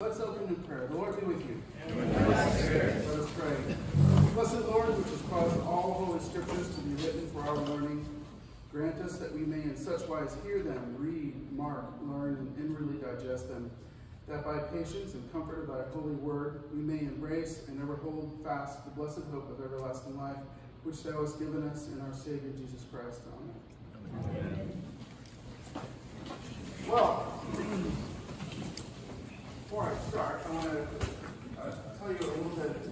Let's open in prayer. The Lord be with you. And with Let us pray. Blessed Lord, which has caused all holy scriptures to be written for our learning, grant us that we may in such wise hear them, read, mark, learn, and inwardly digest them, that by patience and comfort of thy holy word we may embrace and ever hold fast the blessed hope of everlasting life, which thou hast given us in our Savior Jesus Christ. Amen. Amen. Well, before I start, I want to uh, tell you a little bit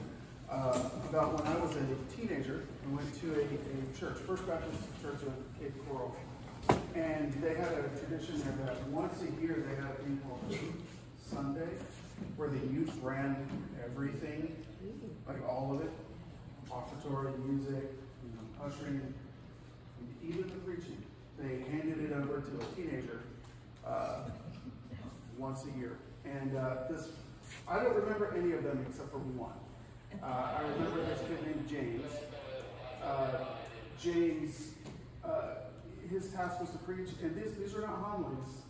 uh, about when I was a teenager and went to a, a church, First Baptist Church of Cape Coral. And they had a tradition there that once a year they had a thing called Sunday, where the youth ran everything, like all of it, offertory, music, you know, ushering, even the preaching. They handed it over to a teenager uh, once a year. And uh, this, I don't remember any of them except for one. Uh, I remember this kid named James. Uh, James, uh, his task was to preach, and these, these are not homilies.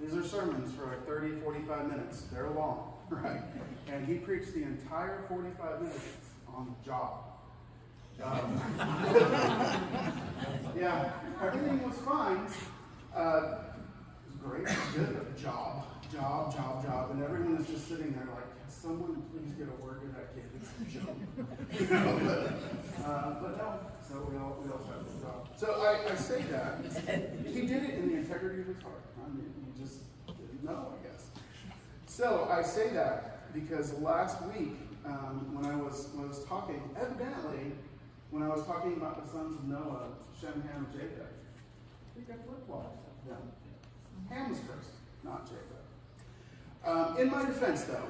These are sermons for like 30, 45 minutes. They're long, right? And he preached the entire 45 minutes on the job. Um, yeah, everything was fine. Uh, it was great, good, job job, job, job, and everyone is just sitting there like, can someone please get a word to that kid? It's a job. you know, but, uh, but no, so we all, we all have this job. So I, I say that. He did it in the integrity of his heart. I mean, he just didn't know, I guess. So I say that because last week, um, when I was when I was talking, evidently, when I was talking about the sons of Noah, Shem, Ham, and Japheth, think I flip-flopped them. Ham was cursed, not Japheth. Um, in my defense, though,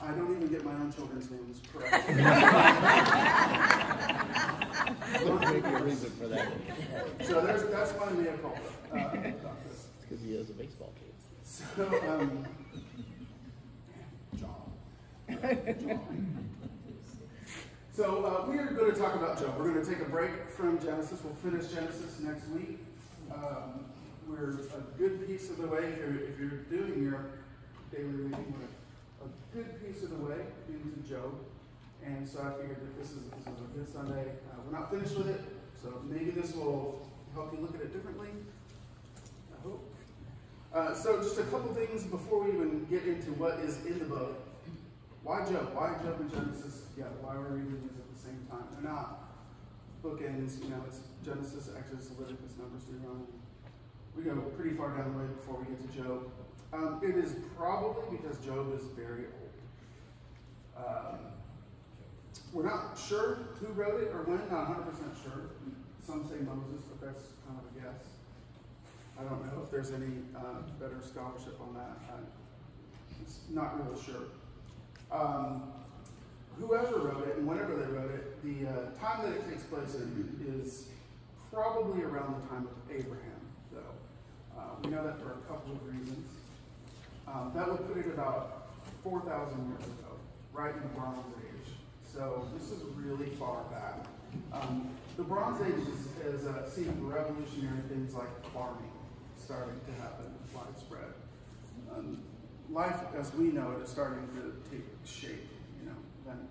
I don't even get my own children's names correct. There may be a reason for that. so there's, that's my mea culpa uh, about this. because he has a baseball team. So, um, John. So uh, we are going to talk about Job. We're going to take a break from Genesis. We'll finish Genesis next week. Um, we're a good piece of the way. If you're, if you're doing your daily reading. We're a good piece of the way into Job. And so I figured that this is, this is a good Sunday. Uh, we're not finished with it, so maybe this will help you look at it differently. I hope. Uh, so just a couple things before we even get into what is in the book. Why Job? Why Job and Genesis together? Why are we reading these at the same time? They're not bookends, you know, it's Genesis, Exodus, Leviticus, Numbers, Deuteronomy. We go pretty far down the way before we get to Job. Um, it is probably because Job is very old. Um, we're not sure who wrote it or when, not 100% sure. Some say Moses, but that's kind of a guess. I don't know if there's any uh, better scholarship on that. I'm not really sure. Um, whoever wrote it and whenever they wrote it, the uh, time that it takes place in is probably around the time of Abraham, though. Uh, we know that for a couple of reasons. Um, that would put it about 4,000 years ago, right in the Bronze Age. So this is really far back. Um, the Bronze Age is uh, seen revolutionary things like farming starting to happen widespread. Um, life as we know it is starting to take shape, you know, then.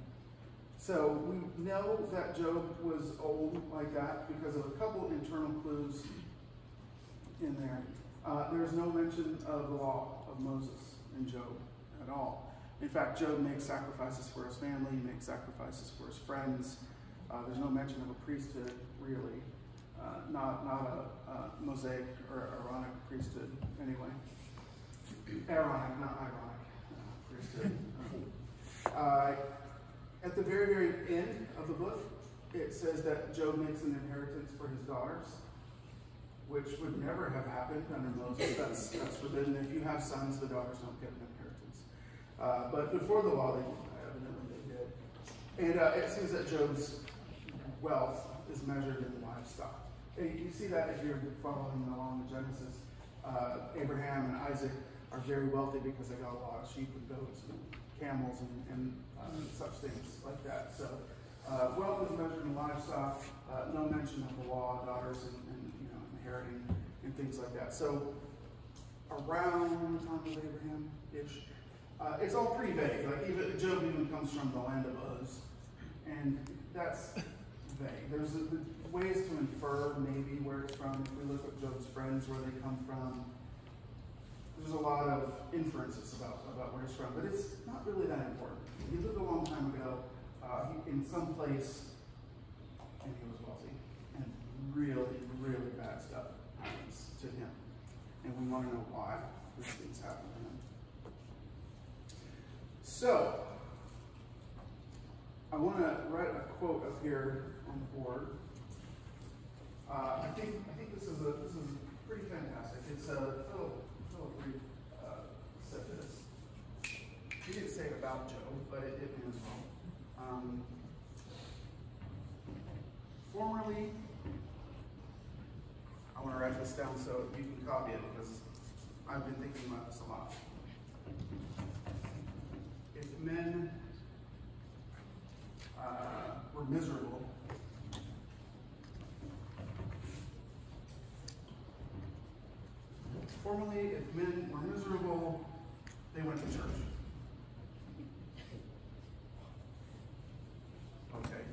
So we know that Job was old like that because of a couple internal clues in there. Uh, there's no mention of the law of Moses and Job at all. In fact, Job makes sacrifices for his family, he makes sacrifices for his friends. Uh, there's no mention of a priesthood, really. Uh, not not a, Mosaic or Aaronic priesthood, anyway. Aaronic, not ironic uh, priesthood. Uh, at the very, very end of the book, it says that Job makes an inheritance for his daughters which would never have happened under Moses. That's, that's forbidden. If you have sons, the daughters don't get an inheritance. Uh, but before the law, they, evidently they did. And uh, it seems that Job's wealth is measured in livestock. And you see that if you're following along the Genesis. Uh, Abraham and Isaac are very wealthy because they got a lot of sheep and goats and camels and, and uh, such things like that. So uh, wealth is measured in livestock. Uh, no mention of the law, daughters and, and and things like that. So around the time of Abraham-ish, uh, it's all pretty vague. Like even Job even comes from the land of Uz, and that's vague. There's a, the ways to infer maybe where it's from. If we look at Job's friends, where they come from, there's a lot of inferences about, about where he's from, but it's not really that important. He lived a long time ago uh, in some place, and he was wealthy, really, really bad stuff happens to him. And we want to know why these things happen to him. So, I want to write a quote up here on the board. Uh, I think I think this is a this is pretty fantastic. It's a Philip Philip Rieff uh, said this. He didn't say it about Job, but it did him as well. Um, formerly, I want to write this down so you can copy it because I've been thinking about this a lot. If men uh, were miserable, formerly, if men were miserable, they went to church. Okay.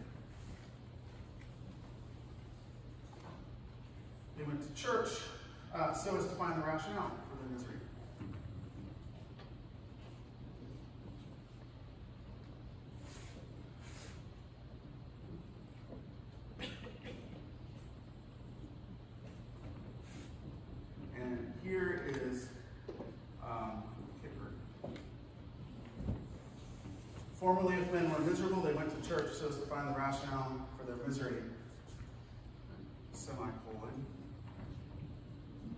To church uh, so as to find the rationale for their misery. And here is um. Formerly, if men were miserable, they went to church so as to find the rationale for their misery. Semicolon.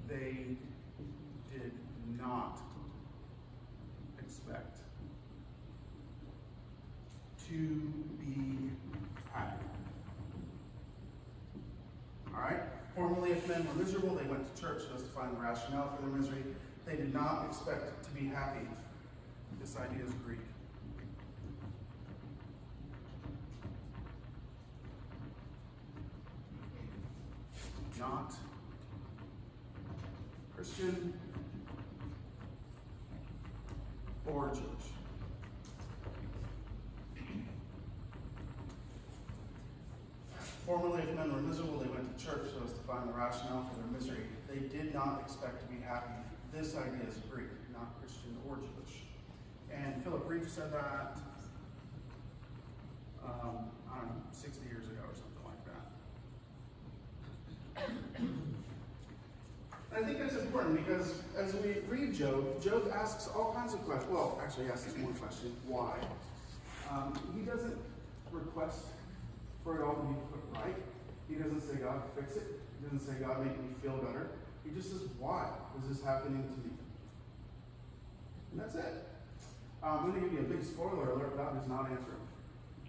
They did not expect to be happy. All right? Formerly, if men were miserable, they went to church as to find the rationale for their misery. They did not expect to be happy. This idea is Greek. Not Christian or Jewish. Formerly, if men were miserable, they went to church so as to find the rationale for their misery. They did not expect to be happy. This idea is Greek, not Christian or Jewish. Said that, um, I don't know, 60 years ago or something like that. I think that's important because as we read Job, Job asks all kinds of questions. Well, actually, he asks one question why? Um, he doesn't request for it all to be put right. He doesn't say, God, fix it. He doesn't say, God, make me feel better. He just says, why is this happening to me? And that's it. Um, I'm going to give you a big spoiler alert. God does not answer him.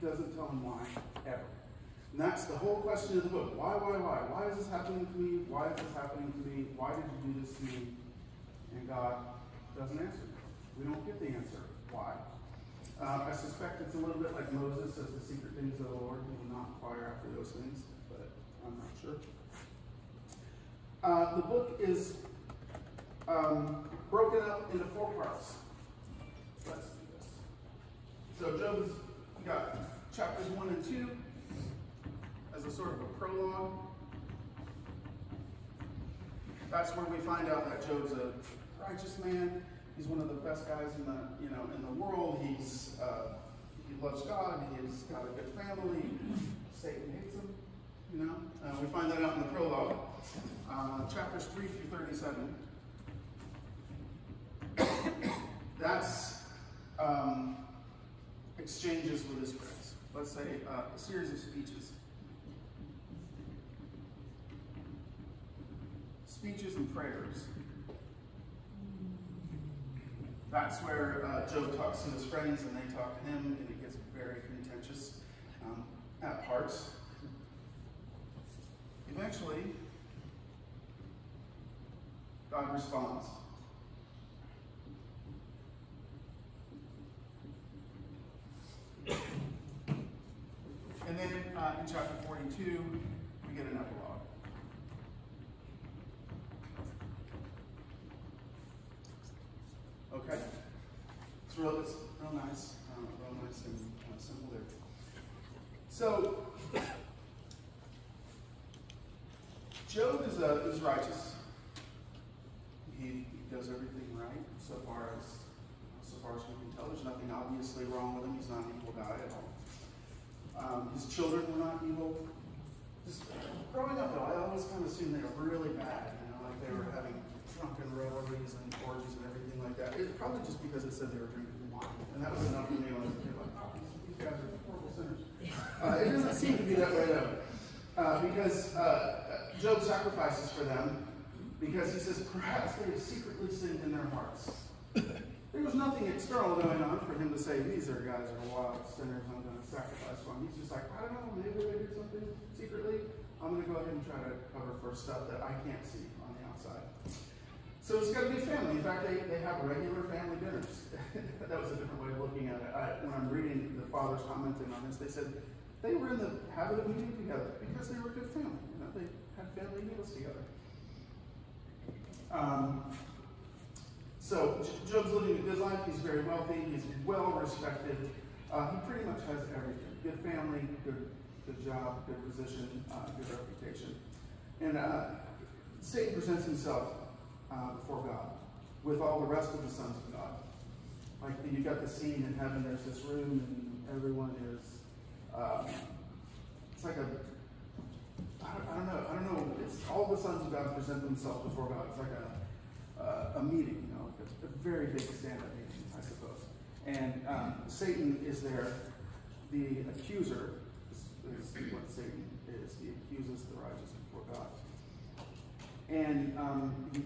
Doesn't tell him why, ever. And that's the whole question of the book. Why, why, why? Why is this happening to me? Why is this happening to me? Why did you do this to me? And God doesn't answer. We don't get the answer. Why? Uh, I suspect it's a little bit like Moses says the secret things of the Lord. He will not inquire after those things, but I'm not sure. Uh, the book is um, broken up into four parts. Let's do this. So Job's got chapters one and two as a sort of a prologue. That's where we find out that Job's a righteous man. He's one of the best guys in the you know in the world. He's uh, he loves God. He's got a good family. Satan hates him. You know, uh, we find that out in the prologue, uh, chapters three through thirty-seven. That's um, exchanges with his friends. Let's say uh, a series of speeches. Speeches and prayers. That's where uh, Job talks to his friends and they talk to him, and it gets very contentious um, at parts. Eventually, God responds. Then uh, in chapter 42, we get an epilogue. Okay? It's real, it's real nice, uh, real nice and uh, simple there. So, Job is, uh, is righteous. He, he does everything right so far as so far as we can tell. There's nothing obviously wrong with him. He's not an evil guy at all. Um, his children were not evil. Just growing up, though, I always kind of assumed they were really bad. You know, like they were having drunken revelries and orgies and everything like that. It's probably just because it said they were drinking wine, and that was enough for me I was. Like, oh, these guys are horrible sinners. Uh, it doesn't seem to be that way though, uh, because uh, Job sacrifices for them because he says perhaps they have secretly sinned in their hearts. There was nothing external going on for him to say these are guys are wild sinners. I'm going to sacrifice them. He's just like I don't know, maybe they did something secretly. I'm going to go ahead and try to cover for stuff that I can't see on the outside. So it's got to be family. In fact, they, they have regular family dinners. that was a different way of looking at it. I, when I'm reading the fathers commenting on this, they said they were in the habit of eating together because they were a good family. You know, they had family meals together. Um, so Job's living a good life. He's very wealthy. He's well respected. Uh, he pretty much has everything: good family, good good job, good position, uh, good reputation. And uh, Satan presents himself uh, before God with all the rest of the sons of God. Like you got the scene in heaven. There's this room, and everyone is. Um, it's like a. I don't, I don't know. I don't know. It's all the sons of God present themselves before God. It's like a uh, a meeting, you know, a, a very big stand-up meeting, I suppose. And um, Satan is there. The accuser is, is what Satan is. He accuses the righteous before God. And um, he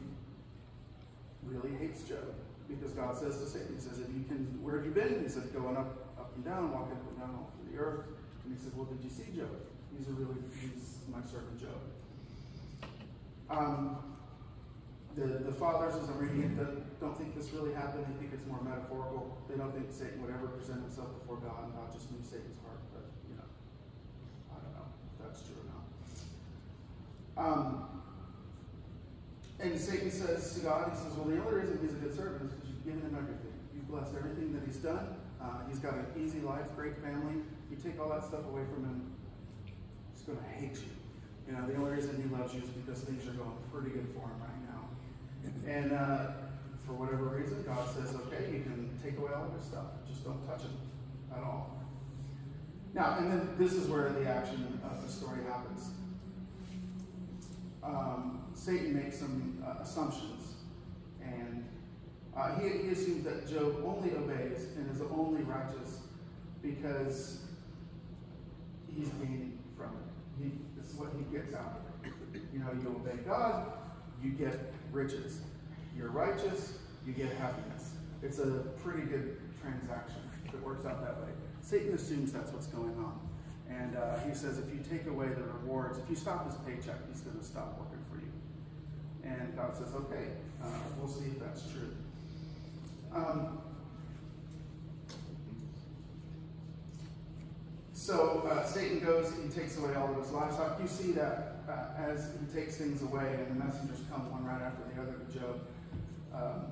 really hates Job because God says to Satan, He says, if you can, where have you been? He says, going up, up and down, walking up and down all through the earth. And he says, well, did you see Job? He's a really, he's my servant Job. Um, the, the fathers, as I'm reading it, don't think this really happened. They think it's more metaphorical. They don't think Satan would ever present himself before God, and God just knew Satan's heart. But, you know, I don't know if that's true or not. Um, and Satan says to God, he says, well, the only reason he's a good servant is because you've given him everything. You've blessed everything that he's done. Uh, he's got an easy life, great family. You take all that stuff away from him, he's going to hate you. You know, the only reason he loves you is because things are going pretty good for him right. And uh, for whatever reason, God says, okay, you can take away all of his stuff. Just don't touch him at all. Now, and then this is where the action of the story happens. Um, Satan makes some uh, assumptions, and uh, he, he assumes that Job only obeys and is only righteous because he's gaining from it. He, this is what he gets out of it. You know, you obey God, you get riches. You're righteous, you get happiness. It's a pretty good transaction if it works out that way. Satan assumes that's what's going on. And uh, he says if you take away the rewards, if you stop his paycheck, he's going to stop working for you. And God says, okay, uh, we'll see if that's true. Um, so uh, Satan goes, he takes away all of his livestock. You see that uh, as he takes things away, and the messengers come one right after the other to Job. Um,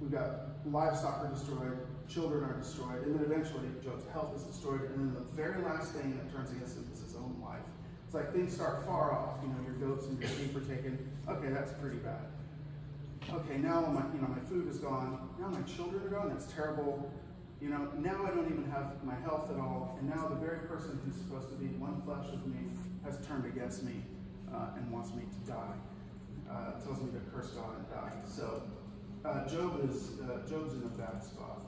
we've got livestock are destroyed, children are destroyed, and then eventually Job's health is destroyed, and then the very last thing that turns against him is his own life. It's like things start far off. You know, your goats and your sheep are taken. Okay, that's pretty bad. Okay, now my you know my food is gone. Now my children are gone. That's terrible. You know, now I don't even have my health at all, and now the very person who's supposed to be one flesh with me has turned against me uh, and wants me to die. Uh, tells me to curse God and die. So uh, Job is uh, Job's in a bad spot.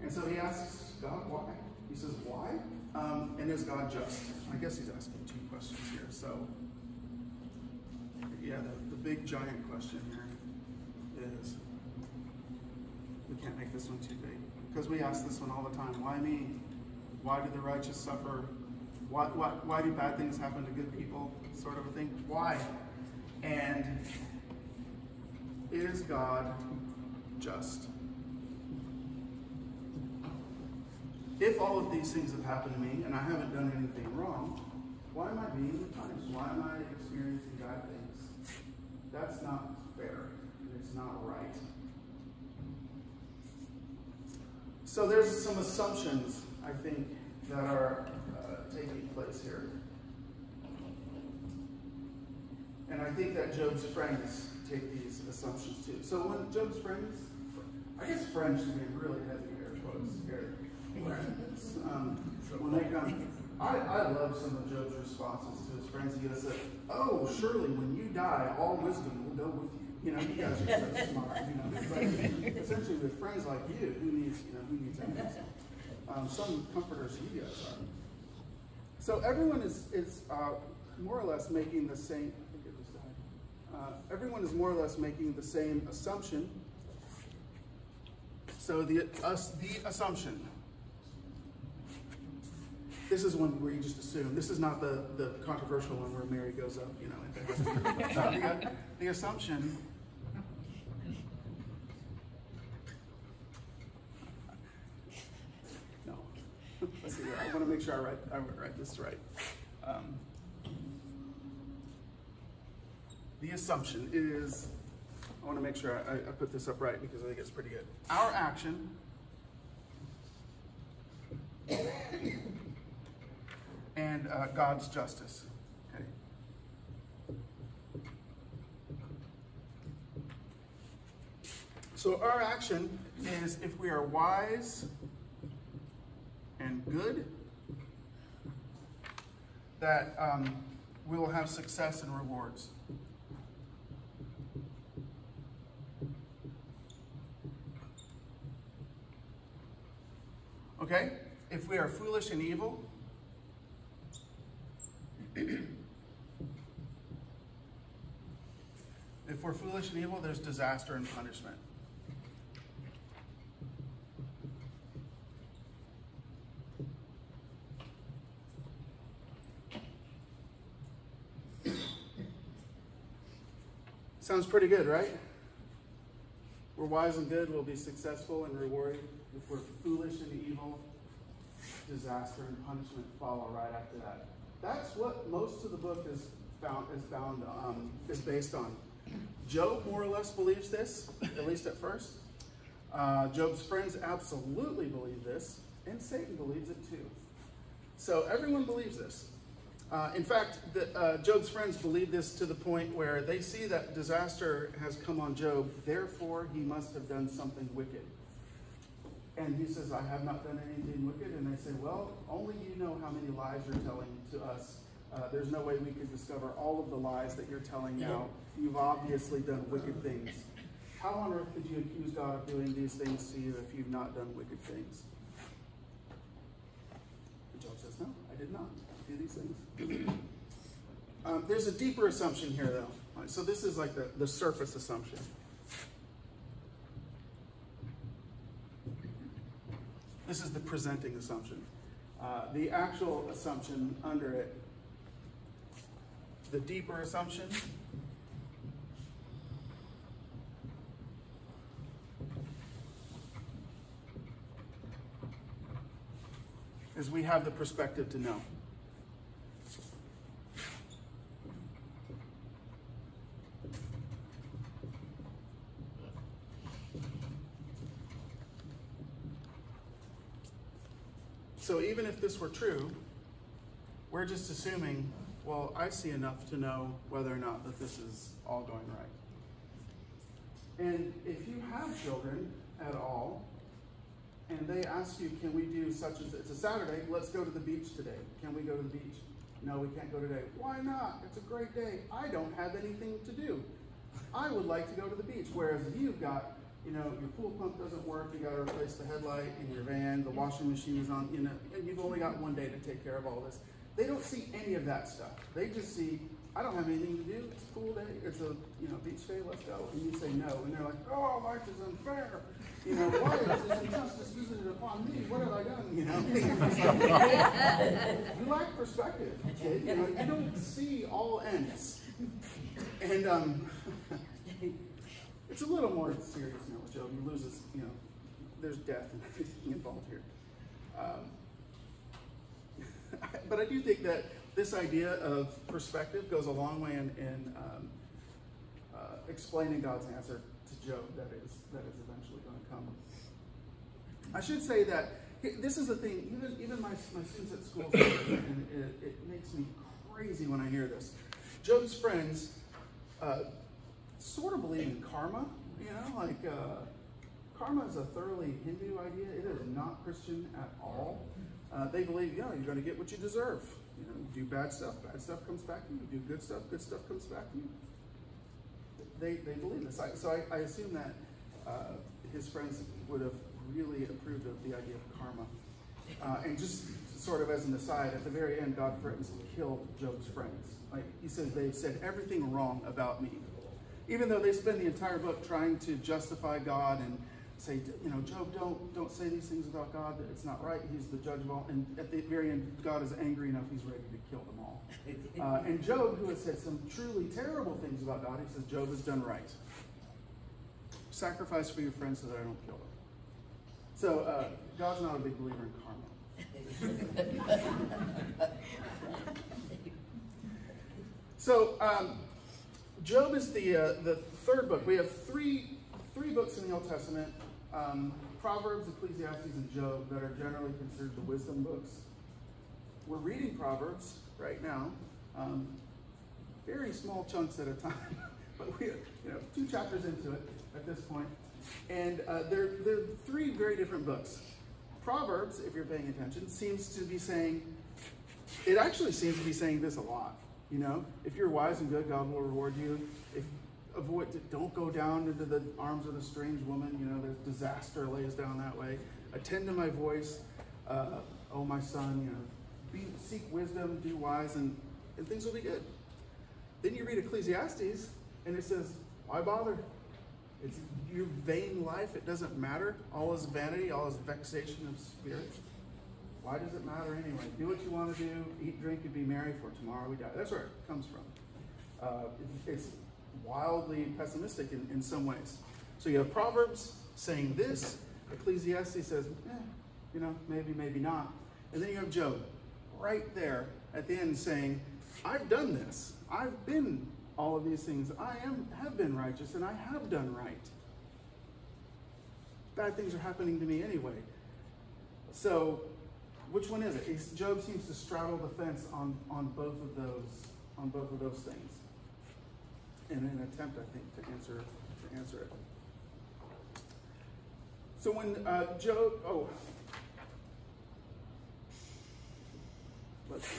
And so he asks God why. He says, why? Um, and is God just? I guess he's asking two questions here. So, yeah, the, the big giant question here is we can't make this one too big because we ask this one all the time. Why me? Why do the righteous suffer? Why, why, why do bad things happen to good people? Sort of a thing. Why? And is God just? If all of these things have happened to me and I haven't done anything wrong, why am I being punished? Why am I experiencing bad things? That's not fair. It's not right. So there's some assumptions, I think, that are taking place here. And I think that Job's friends take these assumptions too. So when Job's friends, I guess friends should be really heavy air quotes here. Um, when they come, I, I love some of Job's responses to his friends. He goes, "Oh, surely when you die, all wisdom will go with you." You know, you guys are so smart. You know, but essentially with friends like you, who needs, you know, who needs enemies? Um, some comforters you guys are. So everyone is is uh, more or less making the same. Uh, everyone is more or less making the same assumption. So the us the assumption. This is one where you just assume. This is not the, the controversial one where Mary goes up, you know. the, the assumption no. Let's. I want to make sure I write I write this right. Um, the assumption is, I want to make sure I, I, put this up right because I think it's pretty good. Our action and uh, God's justice. Okay. So our action is if we are wise and good, that um, we will have success and rewards. Okay? If we are foolish and evil, if we're foolish and evil, there's disaster and punishment. Sounds pretty good, right? We're wise and good, we'll be successful and rewarded. If we're foolish and evil, disaster and punishment follow right after that. That's what most of the book is found is bound um, is based on. Job more or less believes this, at least at first. Uh, Job's friends absolutely believe this, and Satan believes it too. So everyone believes this. Uh, in fact, the, uh, Job's friends believe this to the point where they see that disaster has come on Job, therefore he must have done something wicked. And he says, I have not done anything wicked. And they say, Well, only you know how many lies you're telling to us. Uh, there's no way we could discover all of the lies that you're telling now. You've obviously done wicked things. How on earth could you accuse God of doing these things to you if you've not done wicked things? And Job says, No, I did not do these things. um, there's a deeper assumption here, though. Right, so this is like the, the surface assumption. This is the presenting assumption. Uh, the actual assumption under it, the deeper assumption, is we have the perspective to know. So even if this were true, we're just assuming, well, I see enough to know whether or not that this is all going right. And if you have children at all, and they ask you, can we do such as, it's a Saturday, let's go to the beach today. Can we go to the beach? No, we can't go today. Why not? It's a great day. I don't have anything to do. I would like to go to the beach. Whereas you've got you know, your pool pump doesn't work, you gotta replace the headlight in your van, the washing machine is on, you know, and you've only got one day to take care of all this. They don't see any of that stuff. They just see, I don't have anything to do, it's a cool day, it's a, you know, beach day, let's go. And you say no, and they're like, oh, life is unfair. You know, why is this injustice visited upon me? What have I done? You know, you lack perspective, kid. You know, you don't see all ends. And um, it's a little more serious now Job. He loses, you know, there's death and everything involved here. Um, but I do think that this idea of perspective goes a long way in, in um, uh, explaining God's answer to Job that is that is eventually going to come. I should say that this is the thing, even, even my, my students at school, and it, it makes me crazy when I hear this. Job's friends uh, sort of believe in karma, you know, like uh, karma is a thoroughly Hindu idea. It is not Christian at all. Uh, they believe, yeah, you're going to get what you deserve. You know, do bad stuff, bad stuff comes back to you. You do good stuff, good stuff comes back to you. They, they believe this. I, so I, I assume that uh, his friends would have really approved of the idea of karma. Uh, and just sort of as an aside, at the very end, God threatens to kill Job's friends. Like he says, they've said everything wrong about me. Even though they spend the entire book trying to justify God and say, you know, Job, don't don't say these things about God. That it's not right. He's the judge of all. And at the very end, God is angry enough; He's ready to kill them all. Uh, and Job, who has said some truly terrible things about God, he says, Job has done right. Sacrifice for your friends so that I don't kill them. So uh, God's not a big believer in karma. so um, Job is the uh, the third book. We have three three books in the Old Testament: um, Proverbs, Ecclesiastes, and Job, that are generally considered the wisdom books. We're reading Proverbs right now, um, very small chunks at a time, but we, are, you know, two chapters into it at this point. And uh, they're, they're three very different books. Proverbs, if you're paying attention, seems to be saying, it actually seems to be saying this a lot. You know, if you're wise and good, God will reward you. If avoid, don't go down into the arms of the strange woman. You know, there's disaster lays down that way. Attend to my voice, uh, oh my son. You know, be, seek wisdom, do wise, and, and things will be good. Then you read Ecclesiastes, and it says, why bother? It's your vain life. It doesn't matter. All is vanity, all is vexation of spirit. Why does it matter anyway? Do what you want to do, eat, drink, and be merry, for tomorrow we die. That's where it comes from. Uh, it's wildly pessimistic in, in some ways. So you have Proverbs saying this, Ecclesiastes says, eh, you know, maybe, maybe not. And then you have Job right there at the end saying, I've done this. I've been all of these things. I am have been righteous and I have done right. Bad things are happening to me anyway. So, which one is it? Job seems to straddle the fence on, on both of those on both of those things. In an attempt, I think, to answer to answer it. So when uh, Job, oh, let's see.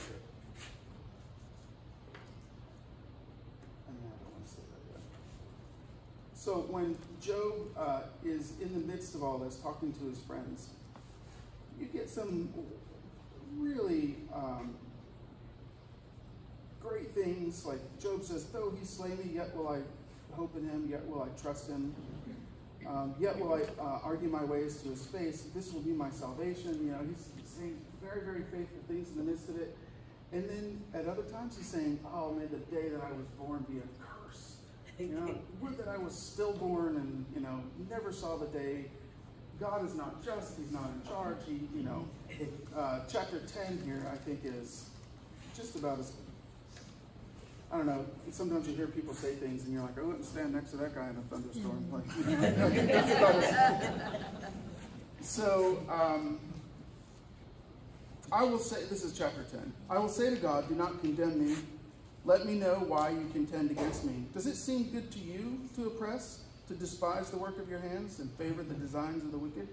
So when Job uh, is in the midst of all this, talking to his friends, you get some really um, great things. Like Job says, though he slay me, yet will I hope in him, yet will I trust him. Um, yet will I uh, argue my ways to his face. This will be my salvation. You know, he's saying very, very faithful things in the midst of it. And then at other times he's saying, oh, may the day that I was born be a curse. you know, would that I was stillborn and, you know, never saw the day. God is not just, he's not in charge. He, you know, uh, chapter 10 here, I think, is just about as, I don't know, sometimes you hear people say things and you're like, I wouldn't stand next to that guy in a thunderstorm. Like, that's about as, so, um, I will say, this is chapter 10. I will say to God, do not condemn me let me know why you contend against me. Does it seem good to you to oppress, to despise the work of your hands, and favor the designs of the wicked?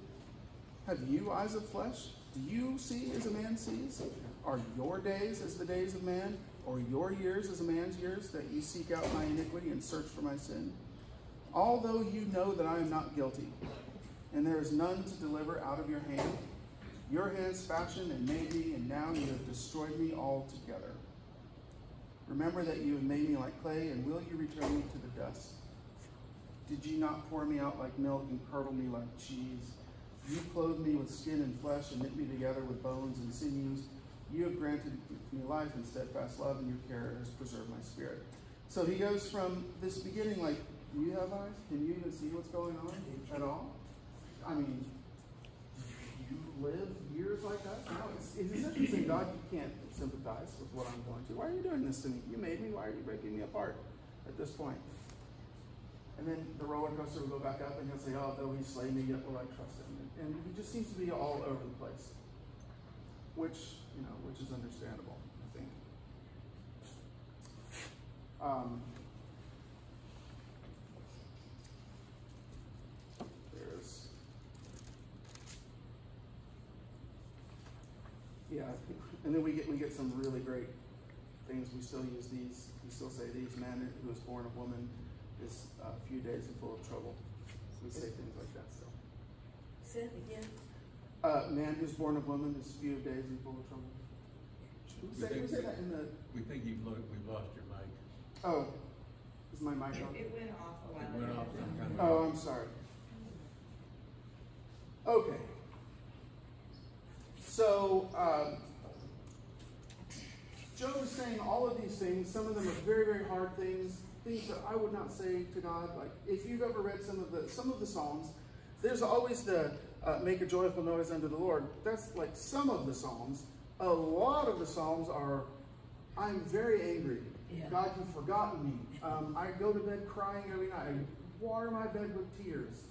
Have you eyes of flesh? Do you see as a man sees? Are your days as the days of man, or your years as a man's years, that you seek out my iniquity and search for my sin? Although you know that I am not guilty, and there is none to deliver out of your hand, your hands fashioned and made me, and now you have destroyed me altogether. Remember that you have made me like clay, and will you return me to the dust? Did you not pour me out like milk and curdle me like cheese? You clothed me with skin and flesh and knit me together with bones and sinews. You have granted me life and steadfast love, and your care has preserved my spirit. So he goes from this beginning like, do you have eyes? Can you even see what's going on at all? I mean, you live years like that? No, it's, it's saying, God, you can't sympathize with what I'm going through. Why are you doing this to me? You made me. Why are you breaking me apart at this point? And then the roller coaster will go back up and he'll say, Oh, though he slay me, yet will I trust him. And he just seems to be all over the place. Which, you know, which is understandable, I think. Um, there's yeah, and then we get we get some really great things. We still use these. We still say these. Man who was born a woman is a few days and full of trouble. We say things like that still. Say it again. Uh, man who's born of woman is few days and full of trouble. Who We say, who think- say that in the? We think you've, lo- we've lost your mic. Oh, is my mic It, on? it went off a while It went ago. off some kind of. Oh, I'm sorry. Okay. So, um, Job is saying all of these things. Some of them are very, very hard things, things that I would not say to God. Like, if you've ever read some of the some of the Psalms, there's always the uh, "Make a joyful noise unto the Lord." That's like some of the Psalms. A lot of the Psalms are, "I'm very angry. Yeah. God, you've forgotten me. Um, I go to bed crying every night. I water my bed with tears."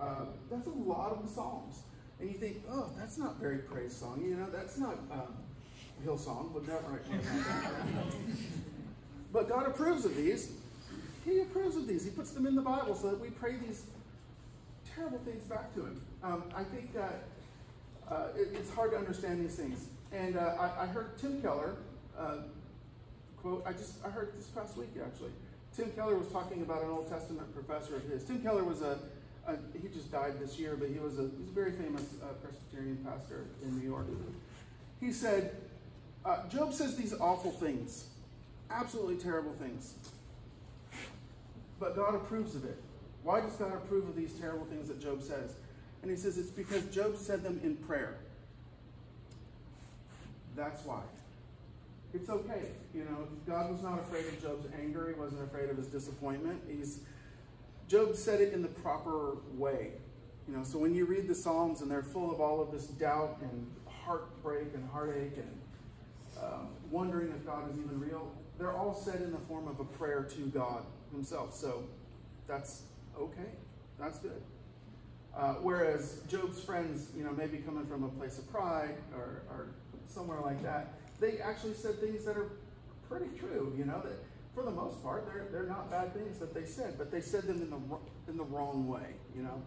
Uh, that's a lot of the Psalms. And you think, oh, that's not very praise song. You know, that's not um, Hillsong. Would never write one like that. But God approves of these. He approves of these. He puts them in the Bible so that we pray these terrible things back to Him. Um, I think that uh, it, it's hard to understand these things. And uh, I, I heard Tim Keller uh, quote. I just I heard this past week actually. Tim Keller was talking about an Old Testament professor of his. Tim Keller was a, a he just died this year, but he was a he's a very famous uh, Presbyterian pastor in New York. He said, uh, Job says these awful things, absolutely terrible things, but God approves of it. Why does God approve of these terrible things that Job says? And he says it's because Job said them in prayer. That's why. It's okay. You know, God was not afraid of Job's anger. He wasn't afraid of his disappointment. He's Job said it in the proper way. You know, so when you read the Psalms and they're full of all of this doubt and heartbreak and heartache and um, wondering if God is even real, they're all said in the form of a prayer to God Himself. So that's okay. That's good. Uh, whereas Job's friends, you know, maybe coming from a place of pride or, or somewhere like that, they actually said things that are pretty true. You know, that for the most part, they're they're not bad things that they said, but they said them in the in the wrong way. You know,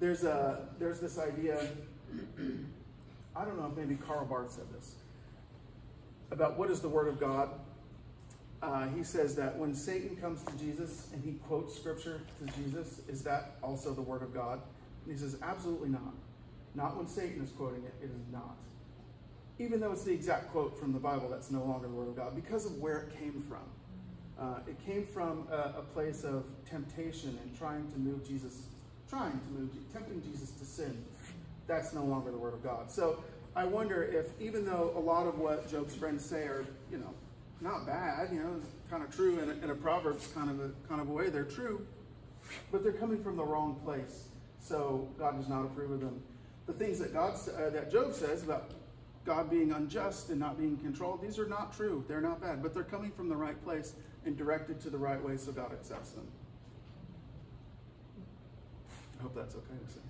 there's a there's this idea. I don't know if maybe Karl Barth said this about what is the Word of God. Uh, he says that when Satan comes to Jesus and he quotes Scripture to Jesus, is that also the Word of God? And he says, absolutely not. Not when Satan is quoting it, it is not. Even though it's the exact quote from the Bible, that's no longer the Word of God because of where it came from. Uh, it came from a, a place of temptation and trying to move Jesus, trying to move, tempting Jesus to sin. That's no longer the Word of God. So I wonder if, even though a lot of what Job's friends say are, you know, not bad, you know, it's kind of true in a, in a Proverbs kind of a kind of a way, they're true, but they're coming from the wrong place. So God does not approve of them. The things that God uh, that Job says about God being unjust and not being controlled, these are not true. They're not bad, but they're coming from the right place and directed to the right way, so God accepts them. I hope that's okay to say.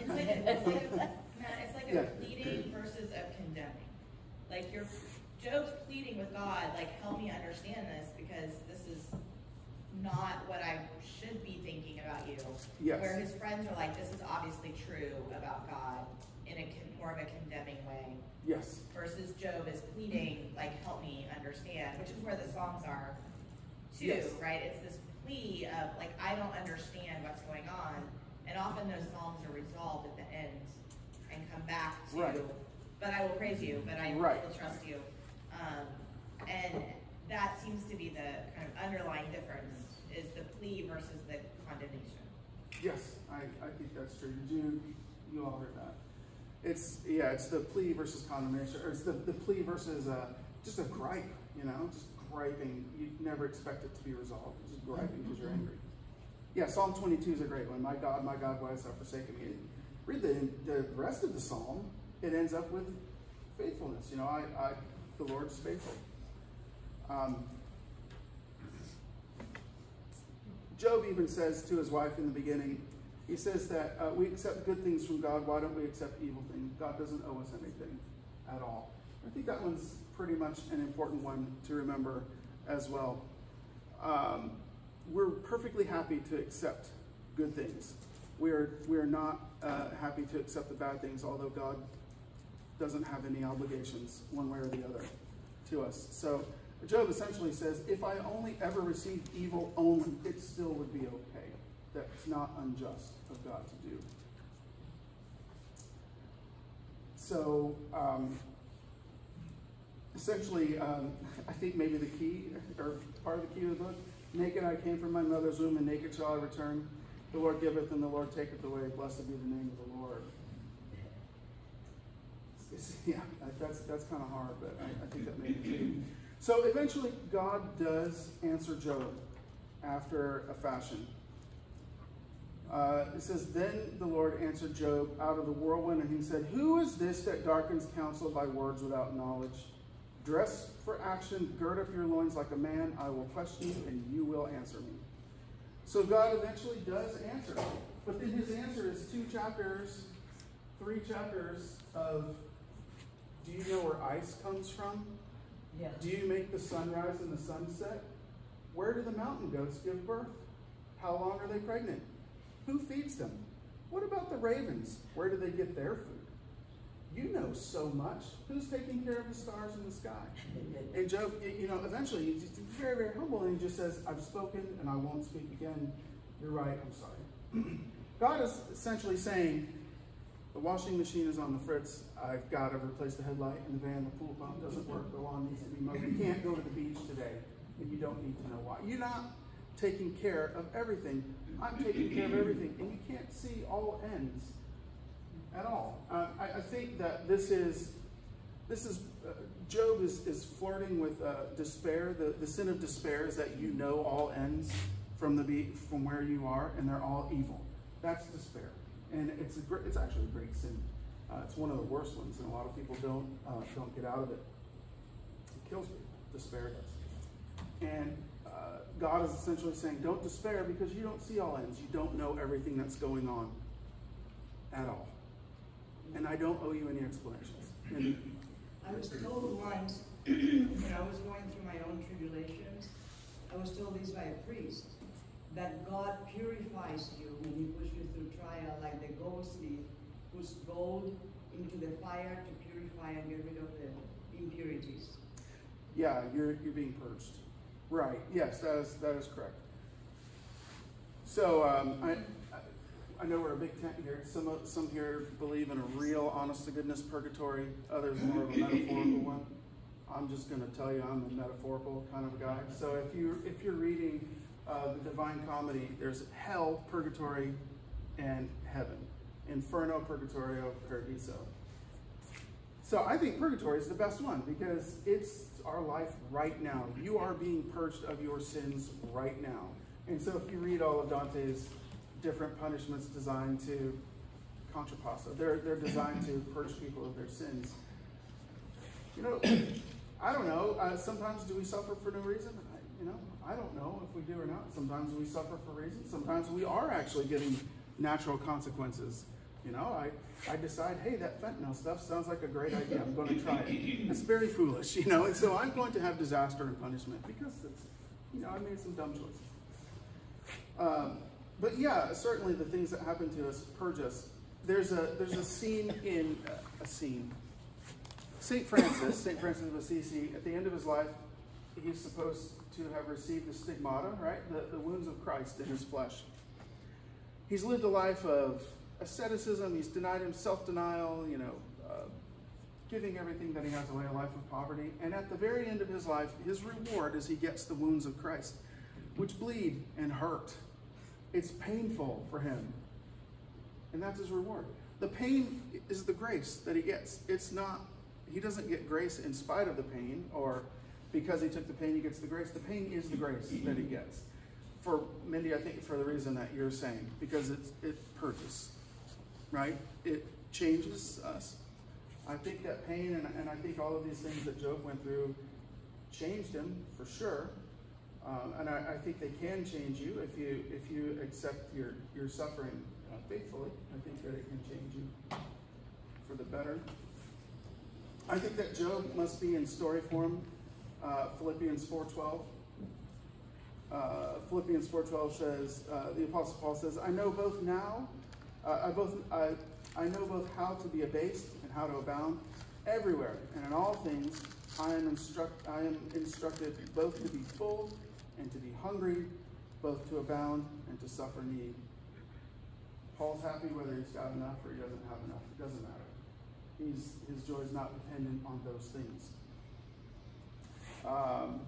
It's like, it's like, Matt, it's like Yeah. a pleading versus a condemning. Like you're, Job's pleading with God, like, help me understand this because this is not what I should be thinking about you. Yes. Where his friends are like, this is obviously true about God in a more of a condemning way. Yes. Versus Job is pleading, like, help me understand, which is where the Psalms are too, Yes. right? It's this plea of, like, I don't understand what's going on. And often those Psalms are resolved at the end and come back to, Right. but I will praise you, but I Right. will trust you. Um, and that seems to be the kind of underlying difference is the plea versus the condemnation. Yes, I, I think that's true. Did you, you all heard that? It's, yeah, it's the plea versus condemnation, or it's the, the plea versus uh, just a gripe, you know, just griping. You'd never expect it to be resolved, just griping because you're angry. Yeah, Psalm 22 is a great one. My God, my God, why hast thou forsaken me? Read the, the rest of the psalm, it ends up with faithfulness. You know, I, I the Lord is faithful. Um, Job even says to his wife in the beginning, he says that uh, we accept good things from God. Why don't we accept evil things? God doesn't owe us anything at all. I think that one's pretty much an important one to remember as well. Um, we're perfectly happy to accept good things. We are, we are not uh, happy to accept the bad things, although God doesn't have any obligations one way or the other to us. So Job essentially says, if I only ever received evil only, it still would be okay. That's not unjust of God to do. So, um, essentially, um, I think maybe the key, or part of the key of the book, naked I came from my mother's womb, and naked shall I return. The Lord giveth, and the Lord taketh away. Blessed be the name of the Lord. It's, yeah, that's, that's kind of hard, but I, I think that may be. So eventually, God does answer Job after a fashion. Uh, it says, Then the Lord answered Job out of the whirlwind, and he said, Who is this that darkens counsel by words without knowledge? Dress for action, gird up your loins like a man. I will question you, and you will answer me. So God eventually does answer. But then his answer is two chapters, three chapters of do you know where ice comes from? Yes. Do you make the sunrise and the sunset? Where do the mountain goats give birth? How long are they pregnant? Who feeds them? What about the ravens? Where do they get their food? You know so much. Who's taking care of the stars in the sky? And Job, you know, eventually he's very, very humble and he just says, I've spoken and I won't speak again. You're right, I'm sorry. God is essentially saying, the washing machine is on the fritz. I've got to replace the headlight in the van. The pool pump doesn't work. The lawn needs to be mowed. You can't go to the beach today, and you don't need to know why. You're not taking care of everything. I'm taking care of everything, and you can't see all ends at all. Uh, I, I, think that this is this is uh, Job is, is flirting with uh, despair. The, the sin of despair is that you know all ends from the be- from where you are, and they're all evil. That's despair and it's a great, it's actually a great sin. Uh, it's one of the worst ones, and a lot of people don't uh, don't get out of it. It kills people. Despair does. And uh, God is essentially saying, don't despair because you don't see all ends. You don't know everything that's going on at all. And I don't owe you any explanations. I was told once when I was going through my own tribulations, I was told these by a priest that God purifies you when He puts you through trial, like the goldsmith puts gold into the fire to purify and get rid of the impurities. Yeah, you're you're being purged. Right. Yes, that is that is correct. So um, I. I know we're a big tent here. Some some here believe in a real, honest to goodness purgatory. Others more of a metaphorical one. I'm just going to tell you, I'm a metaphorical kind of guy. So if you if you're reading uh, the Divine Comedy, there's hell, purgatory, and heaven. Inferno, purgatorio, paradiso. So I think purgatory is the best one because it's our life right now. You are being purged of your sins right now. And so if you read all of Dante's different punishments designed to contrapasso, they're, they're designed to purge people of their sins. You know, I don't know. Uh, sometimes do we suffer for no reason? You know, I don't know if we do or not. Sometimes we suffer for reasons. Sometimes we are actually getting natural consequences. You know, I, I decide, hey, that fentanyl stuff sounds like a great idea. I'm going to try it. It's very foolish, you know, and so I'm going to have disaster and punishment because it's, you know, I made some dumb choices. Um, but yeah, certainly the things that happen to us purge us. There's a there's a scene in uh, a scene. Saint Francis, Saint Francis of Assisi, at the end of his life, he's supposed to have received the stigmata, right? The, the wounds of Christ in his flesh. He's lived a life of asceticism. He's denied him self-denial, you know, uh, giving everything that he has away, a life of poverty. And at the very end of his life, his reward is he gets the wounds of Christ, which bleed and hurt. It's painful for him. And that's his reward. The pain is the grace that he gets. It's not, he doesn't get grace in spite of the pain or because he took the pain, he gets the grace. The pain is the grace that he gets. For Mindy, I think for the reason that you're saying, because it's, it purges, right? It changes us. I think that pain and, and I think all of these things that Job went through changed him for sure. Um, and I, I think they can change you if you if you accept your your suffering uh, faithfully. I think that it can change you for the better. I think that Job must be in story form. Uh, Philippians 4:12. Uh, Philippians 4:12 says uh, the Apostle Paul says, "I know both now, uh, I both I, I know both how to be abased and how to abound, everywhere and in all things. I am instruct I am instructed both to be full and to be hungry, both to abound and to suffer need." Paul's happy whether he's got enough or he doesn't have enough. It doesn't matter. He's, his joy is not dependent on those things. Um,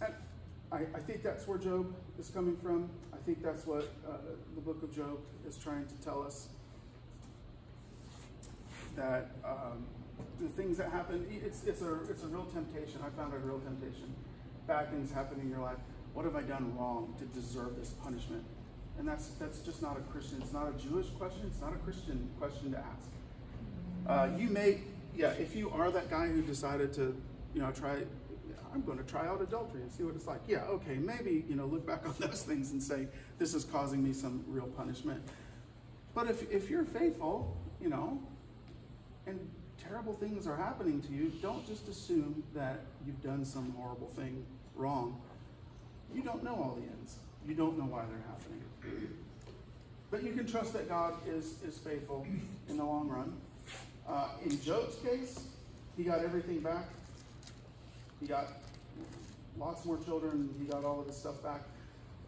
and I, I think that's where Job is coming from. I think that's what uh, the book of Job is trying to tell us. That um, the things that happen, it's, it's, a, it's a real temptation. I found a real temptation. Bad things happen in your life. What have I done wrong to deserve this punishment? And that's, that's just not a Christian, it's not a Jewish question, it's not a Christian question to ask. Uh, you may, yeah, if you are that guy who decided to, you know, try, I'm going to try out adultery and see what it's like. Yeah, okay, maybe, you know, look back on those things and say, this is causing me some real punishment. But if, if you're faithful, you know, and terrible things are happening to you, don't just assume that you've done some horrible thing wrong. You don't know all the ends. You don't know why they're happening. But you can trust that God is, is faithful in the long run. Uh, in Job's case, he got everything back. He got lots more children. He got all of his stuff back.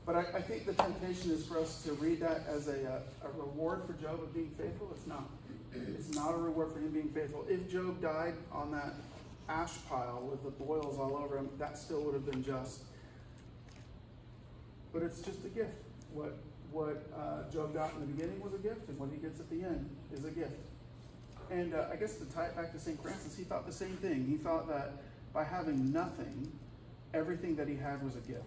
But I, I think the temptation is for us to read that as a, a, a reward for Job of being faithful. It's not. It's not a reward for him being faithful. If Job died on that ash pile with the boils all over him, that still would have been just. But it's just a gift. What what uh, Job got in the beginning was a gift, and what he gets at the end is a gift. And uh, I guess to tie it back to St. Francis, he thought the same thing. He thought that by having nothing, everything that he had was a gift.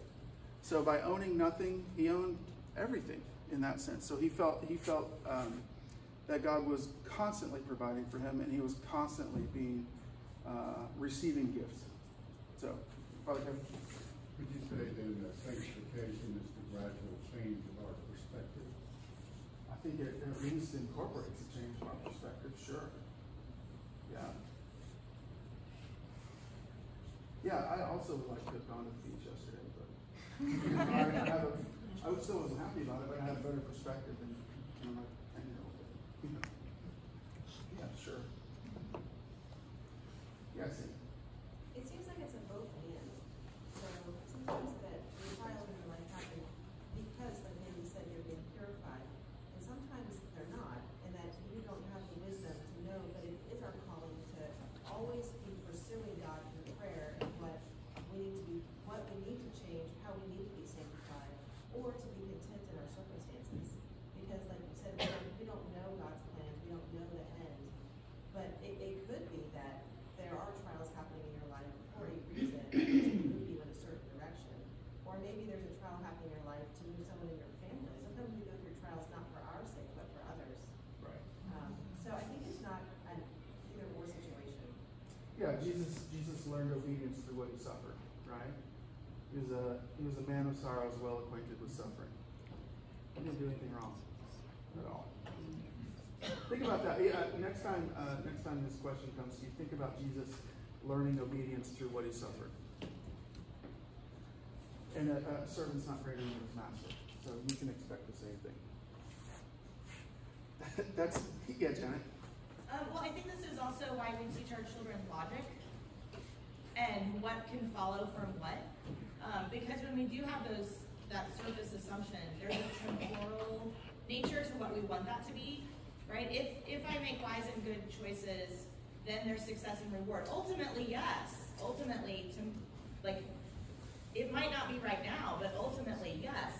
So by owning nothing, he owned everything in that sense. So he felt he felt um, that God was constantly providing for him, and he was constantly being uh, receiving gifts. So, Father Kevin. Would you say then that sanctification is the gradual change of our perspective? I think it at least incorporates a change of our perspective, sure. Yeah. Yeah, I also would like to have gone to the beach yesterday, but I, have a, I still wasn't happy about it, but I had a better perspective than you know, I know, but, yeah, sure. Yeah, I see. It seems like it's a both and. So sometimes that the trials in your life happen because, like Andy said, you're being purified. And sometimes they're not, and that you don't have the wisdom to know, but it is our calling to always be pursuing God through prayer and what we need to be, what we need to change, how we need to be sanctified, or to be content in our circumstances. Because like you said, we don't, we don't know God's plans, we don't know the end. But it, it could be that there are trials happening in your life for a reason, to move you in a certain direction. Or maybe there's a trial happening in your life to move someone in your family. Sometimes we go through trials not for our sake, but for others. Right. Um, so I think it's not an either or situation. Yeah, Jesus Jesus learned obedience through what he suffered, right? He was a he was a man of sorrows, well acquainted with suffering. He didn't do anything wrong at all. Think about that. Yeah, next time uh, next time this question comes to you, think about Jesus learning obedience through what he suffered. And a, a servant's not greater than his master, so you can expect the same thing. That's yeah, Janet. Um, well, I think this is also why we teach our children logic and what can follow from what. Um, because when we do have those that surface assumption, there's a temporal nature to what we want that to be, right? If if I make wise and good choices, then there's success and reward. Ultimately, yes. Ultimately, to like, it might not be right now, but ultimately, yes.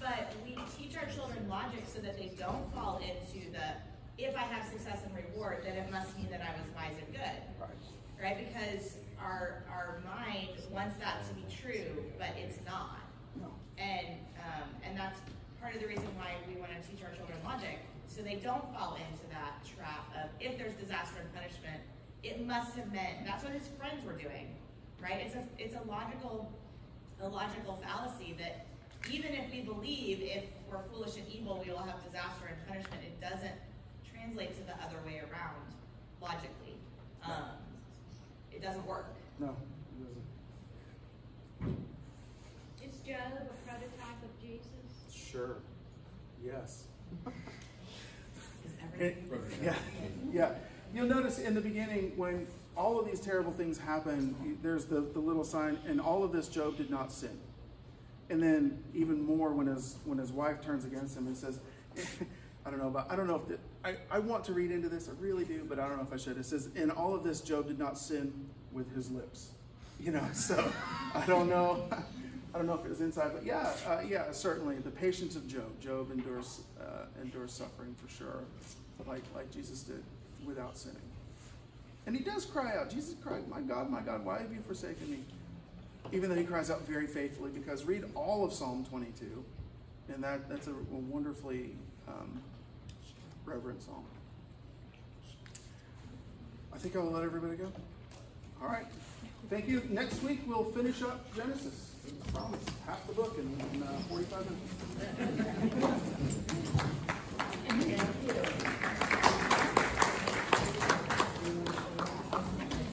But we teach our children logic so that they don't fall into the if I have success and reward, then it must mean that I was wise and good, Right. right? Because our our mind wants that to be true, but it's not. No. And um, and that's part of the reason why we want to teach our children logic, so they don't fall into that trap of if there's disaster and punishment, it must have meant that's what his friends were doing, right? It's a it's a logical a logical fallacy that even if we believe if we're foolish and evil, we will have disaster and punishment, it doesn't translate to the other way around logically. Um, it doesn't work. No, it doesn't. Is Job a prototype of Jesus? Sure. Yes. It- yeah, yeah. You'll notice in the beginning when all of these terrible things happen, there's the, the little sign, and all of this Job did not sin. And then even more when his when his wife turns against him and says, I don't know about I don't know if the, I, I want to read into this, I really do, but I don't know if I should. It says, in all of this Job did not sin with his lips. You know, so I don't know. I don't know if it was inside, but yeah, uh, yeah, certainly the patience of Job. Job endures uh, endures suffering for sure, like like Jesus did, without sinning. And he does cry out. Jesus cried, "My God, my God, why have you forsaken me?" Even though he cries out very faithfully, because read all of Psalm 22, and that that's a, wonderfully um, reverent psalm. I think I will let everybody go. All right. Thank you. Next week we'll finish up Genesis. I promise. Half the book in, in uh, 45 minutes.